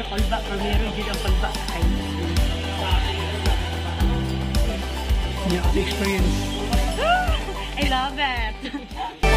tayo callback or meron din ang callback time. Yeah, the experience. I love it.